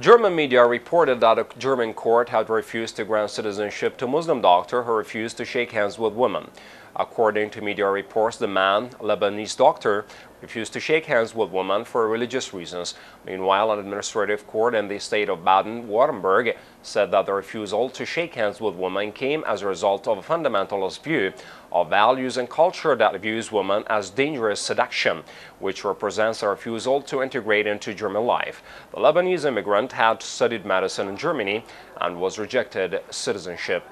German media reported that a German court had refused to grant citizenship to Muslim doctor who refused to shake hands with women. According to media reports, the man, Lebanese doctor, refused to shake hands with women for religious reasons. Meanwhile, an administrative court in the state of Baden-Württemberg said that the refusal to shake hands with women came as a result of a fundamentalist view of values and culture that views women as dangerous seduction, which represents a refusal to integrate into German life. The Lebanese immigrant had studied medicine in Germany and was rejected citizenship